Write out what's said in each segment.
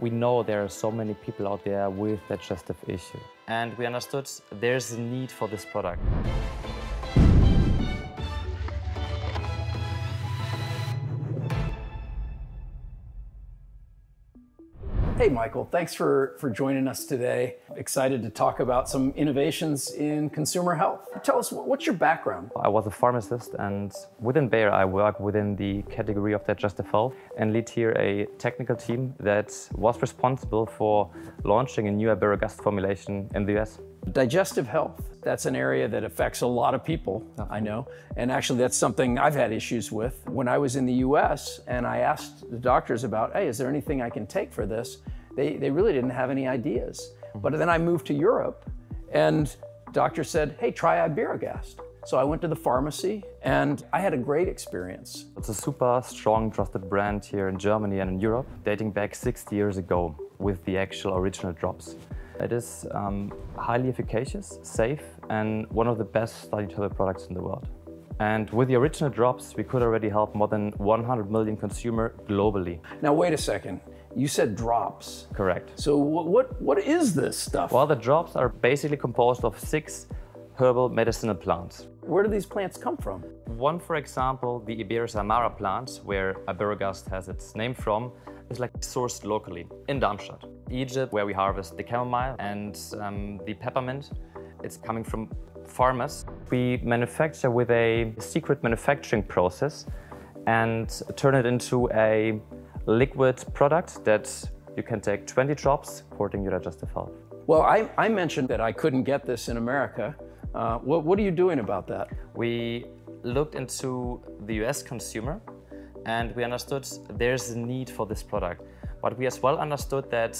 We know there are so many people out there with digestive issue. And we understood there's a need for this product. Hey, Michael, thanks for, for joining us today. Excited to talk about some innovations in consumer health. Tell us, what's your background? I was a pharmacist, and within Bayer, I work within the category of digestive health and lead here a technical team that was responsible for launching a new Iberogast formulation in the US. Digestive health, that's an area that affects a lot of people, I know. And actually, that's something I've had issues with. When I was in the US and I asked the doctors about, hey, is there anything I can take for this? They, they really didn't have any ideas. But then I moved to Europe and doctor said, hey, try Iberogast. So I went to the pharmacy and I had a great experience. It's a super strong, trusted brand here in Germany and in Europe, dating back 60 years ago with the actual original drops. It is um, highly efficacious, safe, and one of the best studied herbal products in the world. And with the original drops, we could already help more than 100 million consumers globally. Now, wait a second. You said drops. Correct. So, what, what, what is this stuff? Well, the drops are basically composed of six herbal medicinal plants. Where do these plants come from? One, for example, the Iberis amara plant, where Iberogast has its name from, is like sourced locally in Darmstadt. Egypt, where we harvest the chamomile and um, the peppermint, it's coming from farmers. We manufacture with a secret manufacturing process and turn it into a liquid product that you can take 20 drops supporting your digestive health. Well, I, I mentioned that I couldn't get this in America. Uh, what, what are you doing about that? We looked into the US consumer and we understood there's a need for this product. But we as well understood that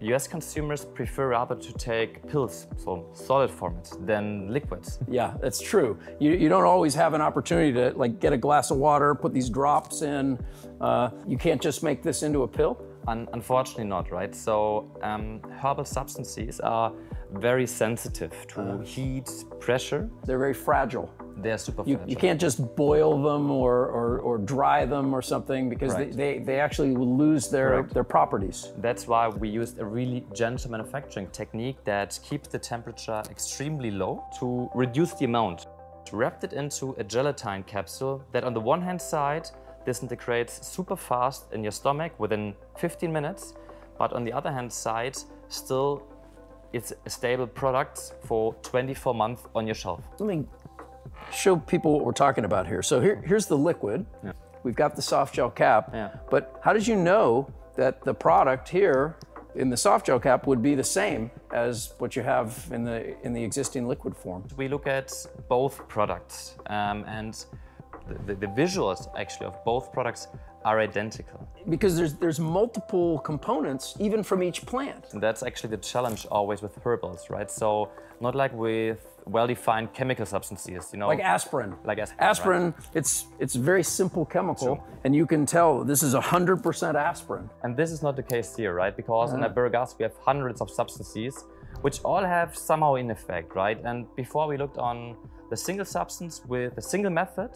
US consumers prefer rather to take pills, so solid formats, than liquids. Yeah, that's true. You, you don't always have an opportunity to like get a glass of water, put these drops in. Uh, you can't just make this into a pill. Un unfortunately not, right? So um, herbal substances are very sensitive to uh, heat, pressure. They're very fragile. They're super you. You can't just boil them or, or, or dry them or something because right. they, they, they, actually will lose their, their properties. That's why we used a really gentle manufacturing technique that keeps the temperature extremely low to reduce the amount. Wrapped it into a gelatin capsule that on the one hand side disintegrates super fast in your stomach within 15 minutes, but on the other hand side still it's a stable product for 24 months on your shelf. Show people what we're talking about here. So here, here's the liquid. Yeah. We've got the soft gel cap. Yeah. But how did you know that the product here in the soft gel cap would be the same as what you have in the in the existing liquid form? We look at both products um, and the, the, visuals actually of both products are identical. Because there's there's multiple components even from each plant. And that's actually the challenge always with herbals, right? So not like with well-defined chemical substances, you know. Like aspirin. Like aspirin. Aspirin, right? it's it's a very simple chemical, and you can tell this is 100% aspirin. And this is not the case here, right? Because uh -huh. in Iberogast we have hundreds of substances which all have somehow in effect, right? And before we looked on the single substance with a single method,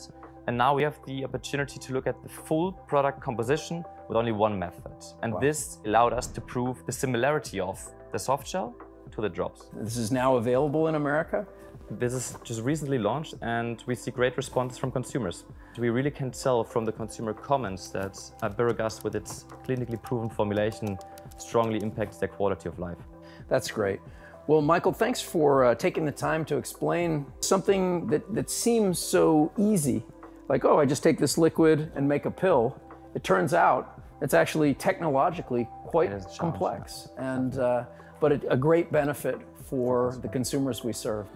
and now we have the opportunity to look at the full product composition with only one method. And wow. this allowed us to prove the similarity of the soft gel to the drops. This is now available in America? This is just recently launched and we see great responses from consumers. We really can tell from the consumer comments that Iberogast with its clinically proven formulation strongly impacts their quality of life. That's great. Well, Michael, thanks for uh, taking the time to explain something that, that seems so easy like, oh, I just take this liquid and make a pill. It turns out it's actually technologically quite complex, and uh, but a, a great benefit for the consumers we serve.